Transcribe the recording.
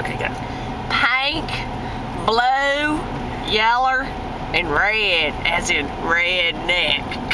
Okay, got Pink, blue, yellow, and red, as in redneck.